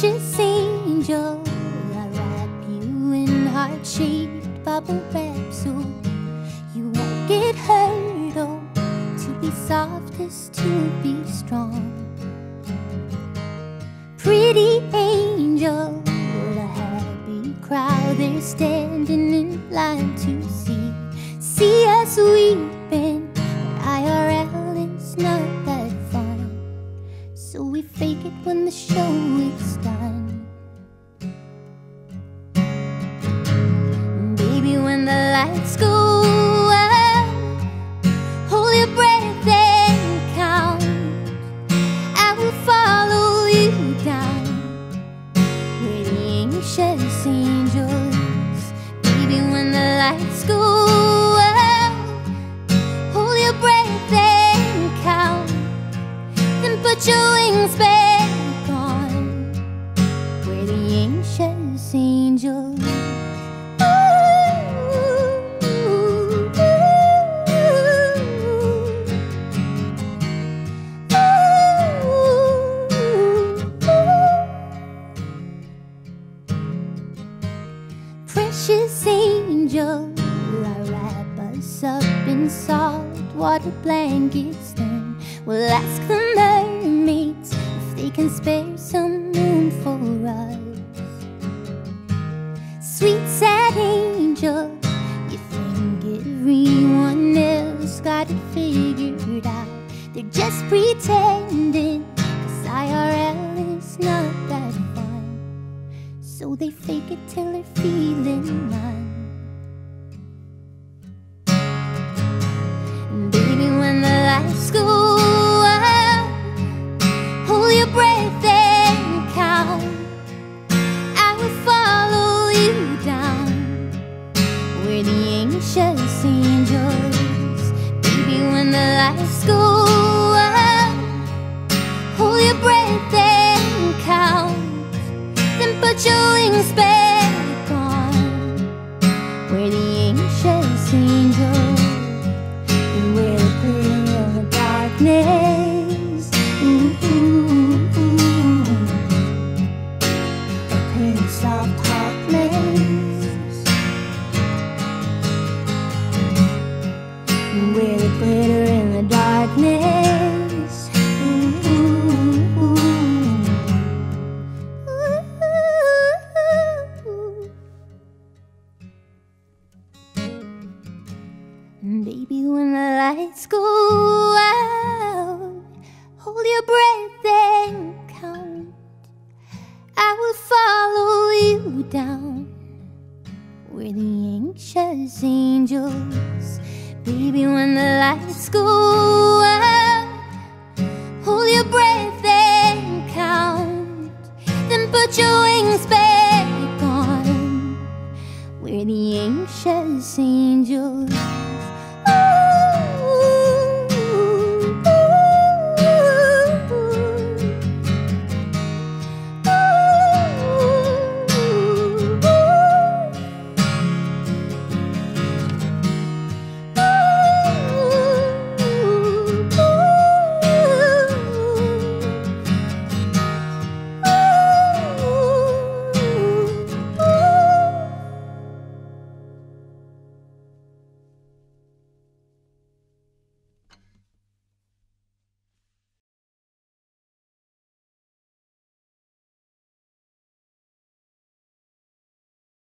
Precious angel, I wrap you in heart-shaped bubble wrap so you won't get hurt. Oh, to be soft is to be strong. Pretty angel, a happy crowd, they're standing in line to see see us weeping. Go out, hold your breath and count. I will follow you down the anxious angels. Baby, when the lights go out, hold your breath and count. Then put your wings back salt water blankets. Then we'll ask the mermaids if they can spare some moon for us. Sweet sad angel, you think everyone else got it figured out? They're just pretending, cause IRL is not that fun. So they fake it till they're feeling none. And baby, when the lights go out, hold your breath and count. I will follow you down where the anxious angels. Baby, when the lights go out, hold your breath and count. Then put your wings back on where the anxious angels.